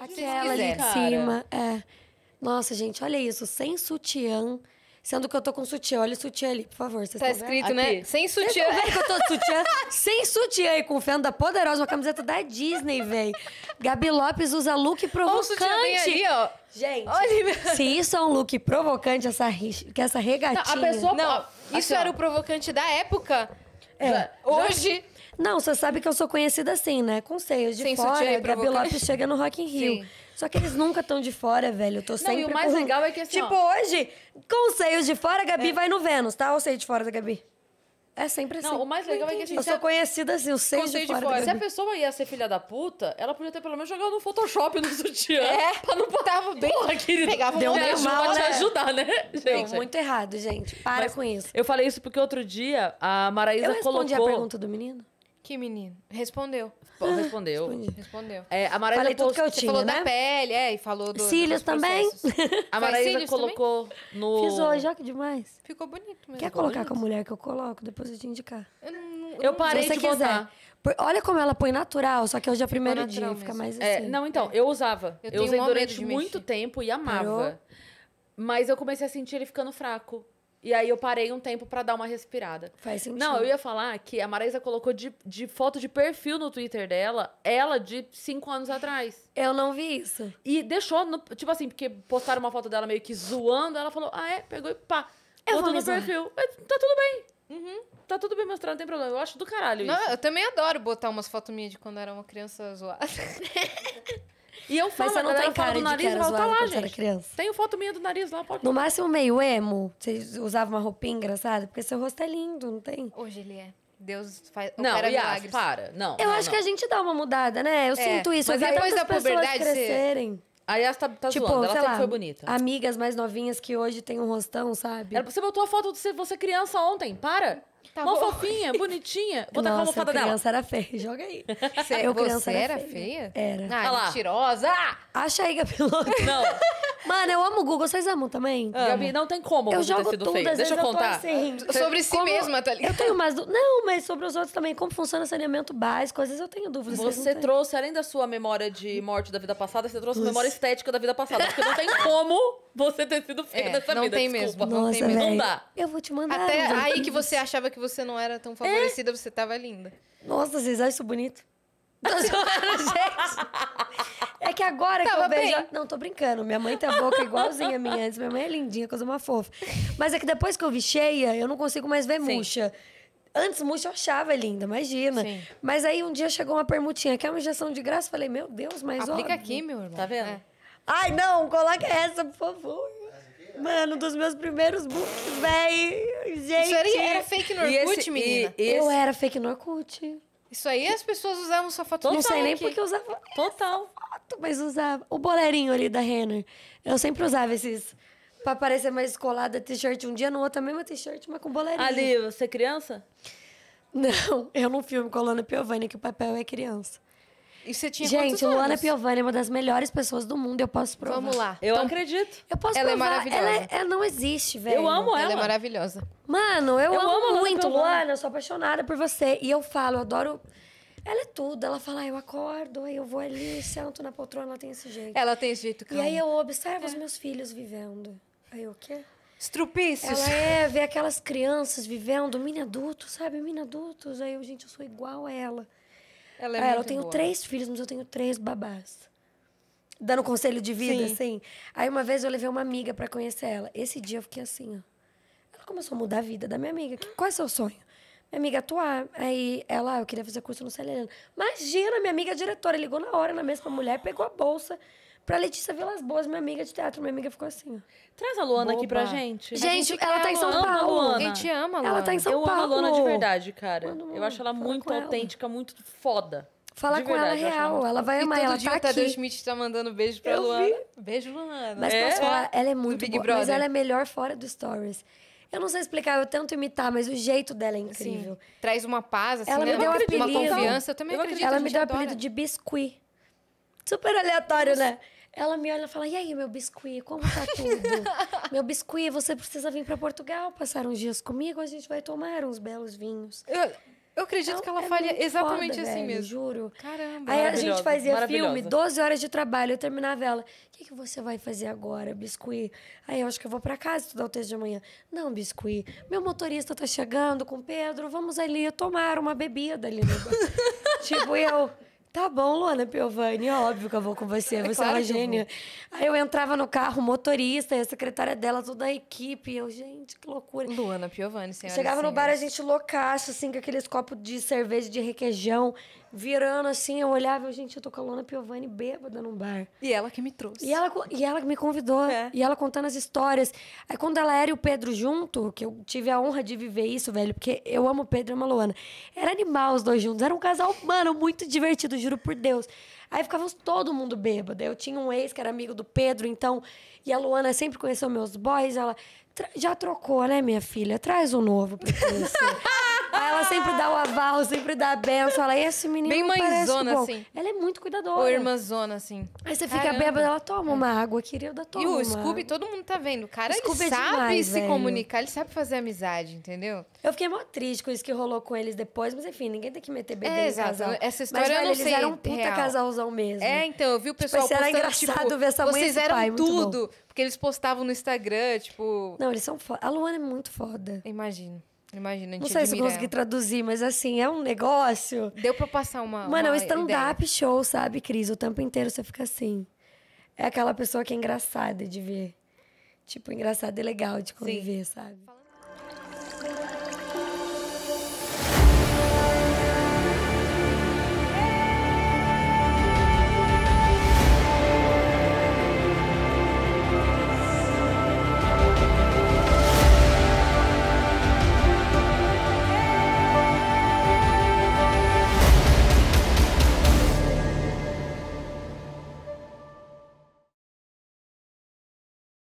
Aquela ali de cima. É. Nossa, gente, olha isso. Sem sutiã. Sendo que eu tô com sutiã. Olha o sutiã ali, por favor. Vocês Tá estão vendo? escrito, né? Aqui. Sem Vocês sutiã. vendo que eu tô de sutiã? Sem sutiã e com fenda poderosa. Uma camiseta da Disney, velho. Gabi Lopes usa look Olha o provocante. sutiã ali, ó. Gente, Olha, se isso é um look provocante, essa, que essa regatinha... Não, a pessoa- Não, Ó, isso ó. era o provocante da época. É. Hoje. Não, você sabe que eu sou conhecida assim, né? Com seios de Sem fora, e Gabi. Lopes chega no Rock in Rio. Sim. Só que eles nunca estão de fora, velho. Eu tô sempre e o mais com- legal é que assim, Tipo, ó. hoje, com os seios de fora, a É. Gabi vai no Vênus, tá? Ou seio de fora da Gabi. É sempre assim. Não, o mais legal é que assim, Eu se sou a, conhecida assim, seios seio de de fora, fora. se a pessoa ia ser filha da puta, ela podia ter pelo menos jogado no Photoshop no sutiã. É. Pra não Tava bem. Porra, querida. Pegava um Deu me monte meio de ajuda mal, a te né? ajudar, né, Não, gente? muito errado, gente. Para Mas com isso. Eu falei isso porque outro dia a Maraísa Eu respondi colocou... a pergunta do menino? Que menino. Respondeu. Respondeu. Respondi. Respondeu. É, a Maraísa Falei tudo que eu Você tinha, falou né? da pele, é, e falou do. Cílios também? A Maraísa cílios colocou no... Fiz hoje, olha que demais. Ficou bonito mesmo. Quer colocar com a mulher que eu coloco? Depois eu te indicar. Eu não- Eu parei Se você de quiser. botar. Por- Olha como ela põe natural, só que hoje é o primeiro dia, natural fica mesmo. mais É, assim. não, então, eu usava. Eu Eu, tenho usei medo durante de muito mexer. tempo e amava. Parou? Mas eu comecei a sentir ele ficando fraco. E aí eu parei um tempo pra dar uma respirada. Faz sentido. Não, eu ia falar que a Maraísa colocou de, de foto de perfil no Twitter dela, ela de cinco anos atrás. Eu não vi isso. E deixou, no- tipo assim, porque postaram uma foto dela meio que zoando, ela falou, ah é, pegou e pá, Eu botou no perfil. Mas Tá tudo bem. Tá tudo bem mostrar, não tem problema. Eu acho do caralho isso. Não, eu também adoro botar umas fotos minhas de quando eu era uma criança zoada. E eu falo, Mas você não tem cara do de nariz que e era fala, tá zoada lá, quando você era gente. criança. Tem foto minha do nariz lá, pode No máximo meio emo, você usava uma roupinha engraçada, porque seu rosto é lindo, não tem? Hoje ele é. Deus faz. Não, opera Yas, milagres. para. Não, Eu não, acho não. que a gente dá uma mudada, né? Eu sinto isso. mas eu depois da pessoas puberdade, você- crescerem. A Yas tá, tá tipo, zoando, ela sempre lá, foi bonita. amigas mais novinhas que hoje têm um rostão, sabe? Ela- Você botou a foto de você criança ontem, para. Tá Mó fofinha, bonitinha. Vou tacar a almofada dela. criança era feia. Joga aí. Você, Eu você criança era, era feia? Era. Ah, Olha lá. mentirosa! Acha aí, Gabi Louca. Não, Mano, eu amo o Google. Vocês amam também? Gabi, não tem como Eu você ter jogo sido tudo, feia. às Deixa eu contar. assim. Sobre si Como- mesma, tá ligado? Eu tenho mais... Du... Não, mas sobre os outros também. Como funciona saneamento básico, às vezes eu tenho dúvidas. não Você trouxe, além da sua memória de morte da vida passada, você trouxe a memória estética da vida passada. Porque não tem como você ter sido feia É, nessa não vida. tem desculpa. mesmo, não Nossa, tem mesmo. Não dá. Eu vou te mandar. Até gente. aí que você achava que você não era tão favorecida, você tava linda. Nossa, vocês acham isso bonito? Tô zoando, gente. É que agora que Tava eu vejo... bem. Não, tô brincando. Minha mãe tem a boca igualzinha a minha antes. Minha mãe é lindinha, coisa uma fofa. Mas é que depois que eu vi cheia, eu não consigo mais ver Sim. murcha. Antes, murcha eu achava linda, imagina. Sim. Mas aí um dia chegou uma permutinha, que é uma injeção de graça. Falei, meu Deus, mas Aplica óbvio. aqui, meu irmão. Tá vendo? É. Ai, não, coloca essa, por favor. Mano, dos meus primeiros books, véi. Gente. Isso era, era fake no E Orkut, esse- menina. e- esse- Eu era fake no Orkut. Isso aí as pessoas usavam sua foto Não sei nem porque eu usava Total. Mas usava. O boleirinho ali da Renner. Eu sempre usava esses. Pra parecer mais colada t-shirt um dia, no outro a mesma t-shirt, mas com boleirinho. Ali, você é criança? Não, eu não filme com Luana Piovani, que o papel é criança. E você tinha Gente, Luana anos? Piovani é uma das melhores pessoas do mundo, eu posso provar. Vamos lá. Eu Então, acredito. Eu posso Ela é provar. maravilhosa. Ela, é- ela não existe, velho. Eu amo Ela ela. é maravilhosa. Mano, eu, Eu amo a amo Luana muito. Luana. Eu sou apaixonada por você. E eu falo, eu adoro. Ela é tudo. Ela fala, ah, eu acordo, aí eu vou ali, sento na poltrona, ela tem esse jeito. Ela tem esse jeito E calmo. aí eu observo os meus filhos vivendo. Aí eu, o quê? Estrupícios. Ela é ver aquelas crianças vivendo, mini adultos, sabe? Mini adultos. Aí eu, gente, eu sou igual a ela. Ela é Aí eu muito tenho boa. três filhos, mas eu tenho três babás. Dando conselho de vida, Sim. assim. Aí uma vez eu levei uma amiga pra conhecer ela. Esse dia eu fiquei assim, ó. Ela começou a mudar a vida da minha amiga. Qual é o seu sonho? Minha amiga atuar. Aí ela, ah, eu queria fazer curso no Celeriano. Imagina, minha amiga diretora, ligou na hora na mesa pra mulher, pegou a bolsa pra Letícia Vilas Boas, minha amiga de teatro. Minha amiga ficou assim, ó. Traz a Luana aqui pra Boba. gente. Gente, gente ela tá em São Paulo. Luana. A gente ama, Ela Luana. tá em São eu Paulo. amo a Luana de verdade, cara. Manda uma- eu acho ela muito com ela. autêntica, muito foda. Fala De com ela eu ela real. muito Ela vai E amar, todo ela dia tá o Tadeu aqui. Schmidt tá mandando beijo pra Eu Luana. vi. Beijo, Luana. Mas É? posso falar, ela é muito Big boa, mas Brother. ela é melhor fora do Stories. Eu não sei explicar, eu tento imitar, mas o jeito dela é incrível. Sim. Traz uma paz, assim, Ela né? me deu uma, apelido. uma confiança. Eu também Eu acredito. ela me deu o apelido de Biscuit. Super aleatório, né? Ela me olha e fala: E aí, meu biscuit, como tá tudo? meu biscuit, você precisa vir pra Portugal passar uns dias comigo, a gente vai tomar uns belos vinhos. Eu- Eu acredito Então, que ela é faria exatamente foda, assim velho, mesmo. Juro. Caramba. Aí a gente fazia filme, 12 horas de trabalho, eu terminava ela. O que, que você vai fazer agora, Biscuit? Aí eu acho que eu vou pra casa estudar o texto de amanhã. Não, Biscuit, meu motorista tá chegando com o Pedro, vamos ali tomar uma bebida ali no tipo, eu. Tá bom, Luana Piovani, óbvio que eu vou com você, você é, claro uma que eu gênia. Aí eu entrava no carro, o motorista e a secretária dela, toda a equipe. Eu, gente, que loucura. Luana Piovani, senhora. Chegava no bar, a gente loucaço, assim, com aqueles copos de cerveja de requeijão, virando assim, eu olhava, eu, gente, eu tô com a Lona Piovani bêbada num bar. E ela que me trouxe. E ela, e ela que me convidou, É. e ela contando as histórias. Aí quando ela era e o Pedro junto, que eu tive a honra de viver isso, velho, porque eu amo o Pedro e amo a Luana. Era animal os dois juntos, era um casal, mano, muito divertido, juro por Deus. Aí ficávamos todo mundo bêbado. Eu tinha um ex que era amigo do Pedro, então. E a Luana sempre conheceu meus boys. Ela "Tra- já trocou, né, minha filha? Traz um novo pra conhecer. Aí ela sempre dá o aval, sempre dá a benção. Fala, esse menino Bem mãezona, bom." assim. Ela é muito cuidadora. Ou irmãzona, assim. Aí você fica Caramba. bêbada, ela toma uma água, querida, toma E o Scooby, todo mundo tá vendo. O cara, ele Scooby é sabe demais, se velho. comunicar, ele sabe fazer amizade, entendeu? Eu fiquei mó triste com isso que rolou com eles depois, mas enfim, ninguém tem que meter bebê É, em exato. casal. Essa história mas, eu velho, não eles sei eram um puta real. casalzão mesmo. É, então, eu vi o pessoal Tipo, era postando, engraçado tipo, ver essa mãe vocês eram pai, tudo. Porque eles postavam no Instagram, tipo... Não, eles são foda. A Luana é muito foda. Imagino, imagino, a gente Não sei se eu consegui traduzir, mas assim, é um negócio. Deu pra passar uma Mano, é um stand-up show, sabe, Cris? O tempo inteiro você fica assim. É aquela pessoa que é engraçada de ver. Tipo, engraçada e legal de conviver, sabe?